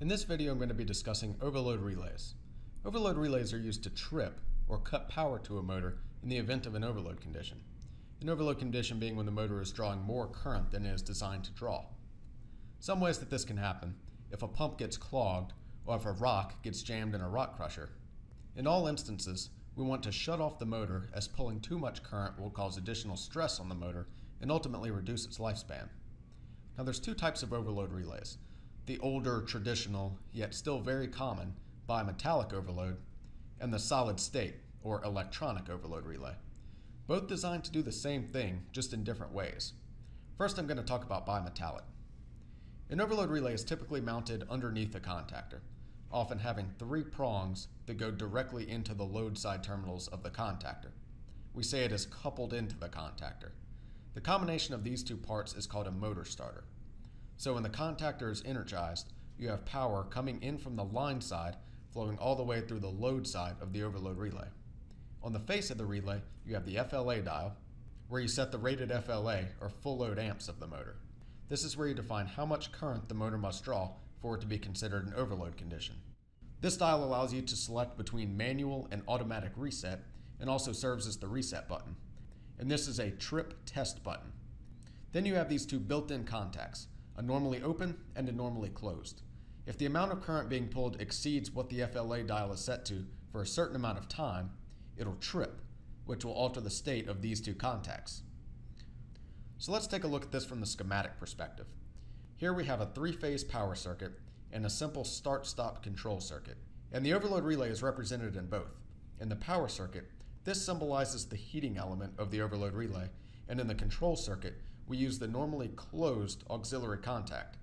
In this video I'm going to be discussing overload relays. Overload relays are used to trip or cut power to a motor in the event of an overload condition. An overload condition being when the motor is drawing more current than it is designed to draw. Some ways that this can happen, if a pump gets clogged or if a rock gets jammed in a rock crusher. In all instances, we want to shut off the motor as pulling too much current will cause additional stress on the motor and ultimately reduce its lifespan. Now there's two types of overload relays. The older, traditional, yet still very common, bimetallic overload, and the solid state, or electronic overload relay. Both designed to do the same thing, just in different ways. First I'm going to talk about bimetallic. An overload relay is typically mounted underneath a contactor, often having three prongs that go directly into the load side terminals of the contactor. We say it is coupled into the contactor. The combination of these two parts is called a motor starter. So when the contactor is energized, you have power coming in from the line side flowing all the way through the load side of the overload relay. On the face of the relay, you have the FLA dial, where you set the rated FLA or full load amps of the motor. This is where you define how much current the motor must draw for it to be considered an overload condition. This dial allows you to select between manual and automatic reset and also serves as the reset button and this is a trip test button. Then you have these two built-in contacts, a normally open and a normally closed. If the amount of current being pulled exceeds what the FLA dial is set to for a certain amount of time, it'll trip, which will alter the state of these two contacts. So let's take a look at this from the schematic perspective. Here we have a three-phase power circuit and a simple start-stop control circuit. And the overload relay is represented in both. In the power circuit, this symbolizes the heating element of the overload relay, and in the control circuit, we use the normally closed auxiliary contact.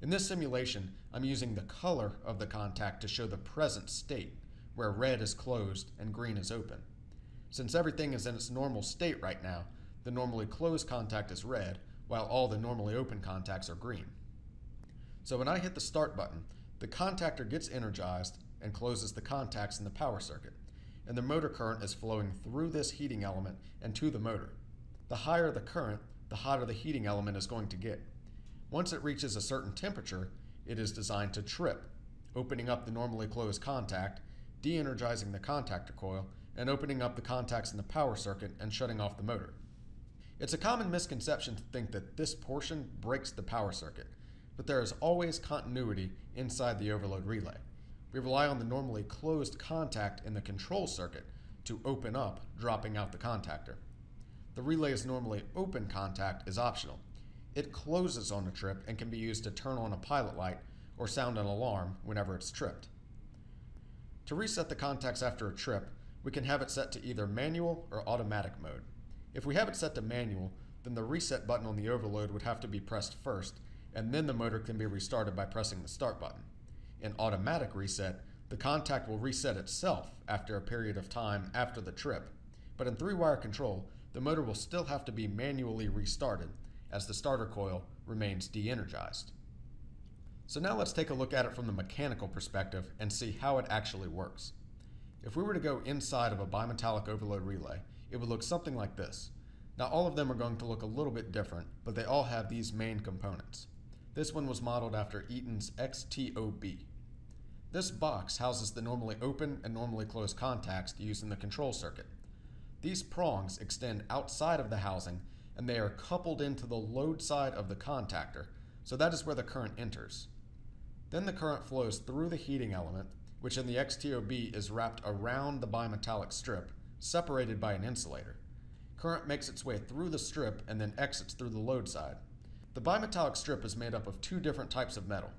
In this simulation, I'm using the color of the contact to show the present state, where red is closed and green is open. Since everything is in its normal state right now, the normally closed contact is red, while all the normally open contacts are green. So when I hit the start button, the contactor gets energized and closes the contacts in the power circuit and the motor current is flowing through this heating element and to the motor. The higher the current, the hotter the heating element is going to get. Once it reaches a certain temperature, it is designed to trip, opening up the normally closed contact, de-energizing the contactor coil, and opening up the contacts in the power circuit and shutting off the motor. It's a common misconception to think that this portion breaks the power circuit, but there is always continuity inside the overload relay. We rely on the normally closed contact in the control circuit to open up, dropping out the contactor. The relay's normally open contact is optional. It closes on a trip and can be used to turn on a pilot light or sound an alarm whenever it's tripped. To reset the contacts after a trip, we can have it set to either manual or automatic mode. If we have it set to manual, then the reset button on the overload would have to be pressed first, and then the motor can be restarted by pressing the start button in automatic reset, the contact will reset itself after a period of time after the trip. But in three-wire control, the motor will still have to be manually restarted as the starter coil remains de-energized. So now let's take a look at it from the mechanical perspective and see how it actually works. If we were to go inside of a bimetallic overload relay, it would look something like this. Now all of them are going to look a little bit different, but they all have these main components. This one was modeled after Eaton's XTOB. This box houses the normally open and normally closed contacts used in the control circuit. These prongs extend outside of the housing and they are coupled into the load side of the contactor, so that is where the current enters. Then the current flows through the heating element, which in the XTOB is wrapped around the bimetallic strip, separated by an insulator. Current makes its way through the strip and then exits through the load side. The bimetallic strip is made up of two different types of metal,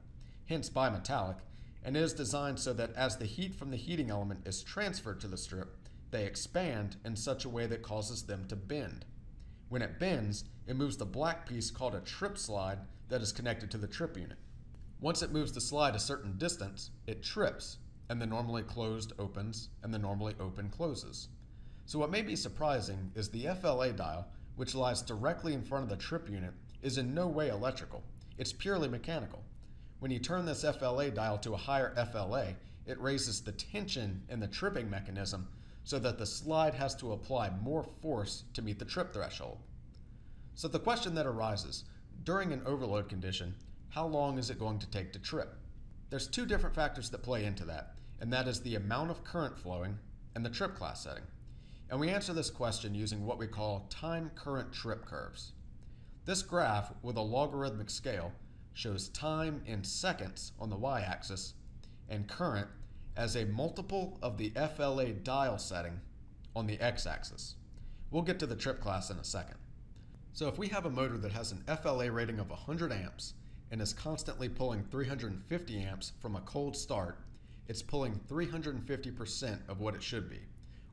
hence bimetallic, and is designed so that as the heat from the heating element is transferred to the strip, they expand in such a way that causes them to bend. When it bends, it moves the black piece called a trip slide that is connected to the trip unit. Once it moves the slide a certain distance, it trips, and the normally closed opens and the normally open closes. So what may be surprising is the FLA dial, which lies directly in front of the trip unit, is in no way electrical. It's purely mechanical. When you turn this FLA dial to a higher FLA, it raises the tension in the tripping mechanism so that the slide has to apply more force to meet the trip threshold. So the question that arises, during an overload condition, how long is it going to take to trip? There's two different factors that play into that, and that is the amount of current flowing and the trip class setting. And we answer this question using what we call time current trip curves. This graph with a logarithmic scale shows time in seconds on the y-axis and current as a multiple of the FLA dial setting on the x-axis. We'll get to the trip class in a second. So if we have a motor that has an FLA rating of 100 amps and is constantly pulling 350 amps from a cold start, it's pulling 350% of what it should be,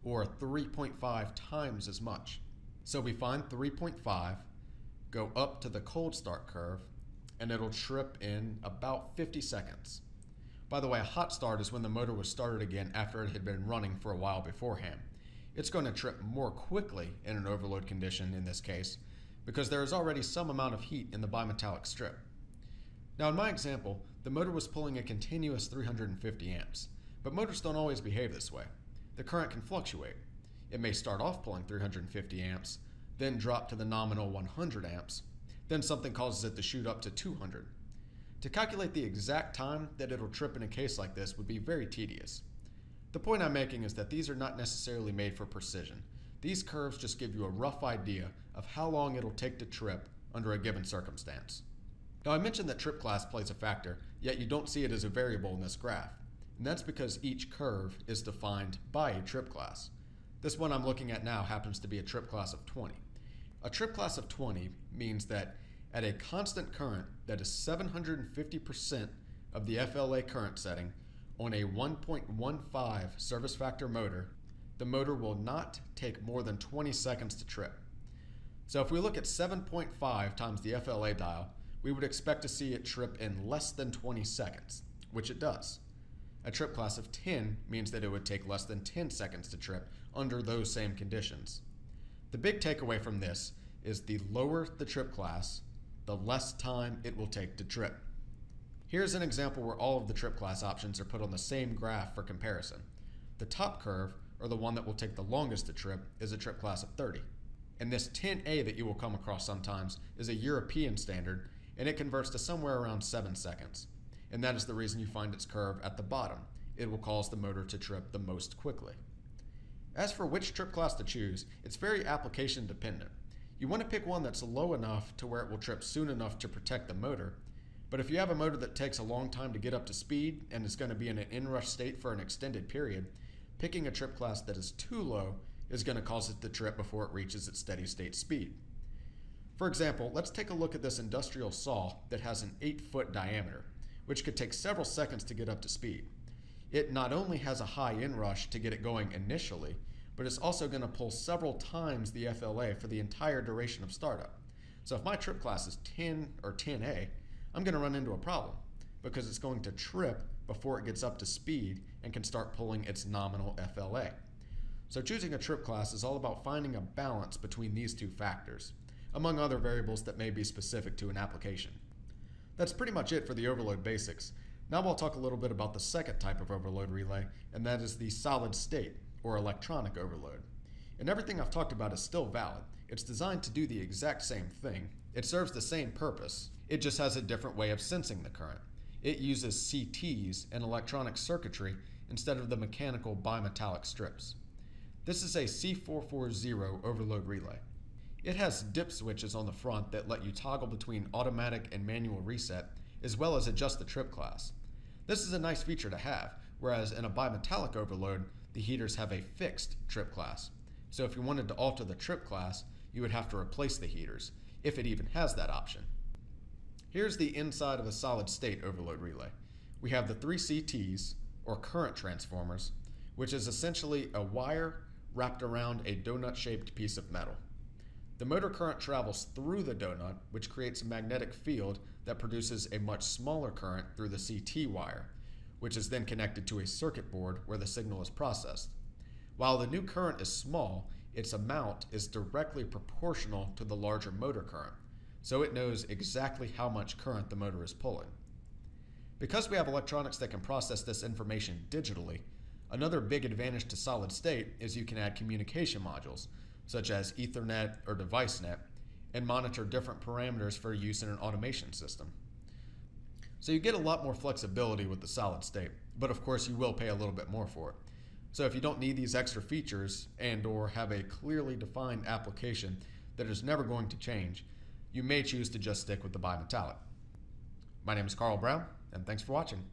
or 3.5 times as much. So we find 3.5, go up to the cold start curve, and it'll trip in about 50 seconds. By the way, a hot start is when the motor was started again after it had been running for a while beforehand. It's going to trip more quickly in an overload condition in this case because there is already some amount of heat in the bimetallic strip. Now in my example, the motor was pulling a continuous 350 amps, but motors don't always behave this way. The current can fluctuate. It may start off pulling 350 amps, then drop to the nominal 100 amps, then something causes it to shoot up to 200. To calculate the exact time that it'll trip in a case like this would be very tedious. The point I'm making is that these are not necessarily made for precision. These curves just give you a rough idea of how long it'll take to trip under a given circumstance. Now I mentioned that trip class plays a factor, yet you don't see it as a variable in this graph. And that's because each curve is defined by a trip class. This one I'm looking at now happens to be a trip class of 20. A trip class of 20 means that at a constant current that is 750% of the FLA current setting on a 1.15 service factor motor, the motor will not take more than 20 seconds to trip. So if we look at 7.5 times the FLA dial, we would expect to see it trip in less than 20 seconds, which it does. A trip class of 10 means that it would take less than 10 seconds to trip under those same conditions. The big takeaway from this is the lower the trip class, the less time it will take to trip. Here's an example where all of the trip class options are put on the same graph for comparison. The top curve, or the one that will take the longest to trip, is a trip class of 30. And this 10A that you will come across sometimes is a European standard and it converts to somewhere around 7 seconds. And that is the reason you find its curve at the bottom. It will cause the motor to trip the most quickly. As for which trip class to choose, it's very application dependent. You want to pick one that's low enough to where it will trip soon enough to protect the motor, but if you have a motor that takes a long time to get up to speed and is going to be in an inrush state for an extended period, picking a trip class that is too low is going to cause it to trip before it reaches its steady state speed. For example, let's take a look at this industrial saw that has an 8 foot diameter, which could take several seconds to get up to speed. It not only has a high inrush to get it going initially, but it's also going to pull several times the FLA for the entire duration of startup. So if my trip class is 10 or 10A, I'm going to run into a problem because it's going to trip before it gets up to speed and can start pulling its nominal FLA. So choosing a trip class is all about finding a balance between these two factors among other variables that may be specific to an application. That's pretty much it for the overload basics. Now we'll talk a little bit about the second type of overload relay, and that is the solid state, or electronic overload. And everything I've talked about is still valid. It's designed to do the exact same thing. It serves the same purpose. It just has a different way of sensing the current. It uses CTs and electronic circuitry instead of the mechanical bimetallic strips. This is a C440 overload relay. It has dip switches on the front that let you toggle between automatic and manual reset, as well as adjust the trip class. This is a nice feature to have, whereas in a bimetallic overload, the heaters have a fixed trip class. So if you wanted to alter the trip class, you would have to replace the heaters, if it even has that option. Here's the inside of a solid state overload relay. We have the three CTs, or current transformers, which is essentially a wire wrapped around a donut shaped piece of metal. The motor current travels through the donut, which creates a magnetic field that produces a much smaller current through the CT wire, which is then connected to a circuit board where the signal is processed. While the new current is small, its amount is directly proportional to the larger motor current, so it knows exactly how much current the motor is pulling. Because we have electronics that can process this information digitally, another big advantage to solid state is you can add communication modules, such as Ethernet or DeviceNet, and monitor different parameters for use in an automation system. So you get a lot more flexibility with the solid state, but of course you will pay a little bit more for it. So if you don't need these extra features and or have a clearly defined application that is never going to change, you may choose to just stick with the bimetallic. My name is Carl Brown, and thanks for watching.